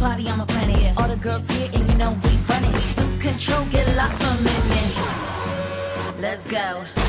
party, on my a planet. All the girls here, and you know we run it. Lose control, get lost from a. Let's go.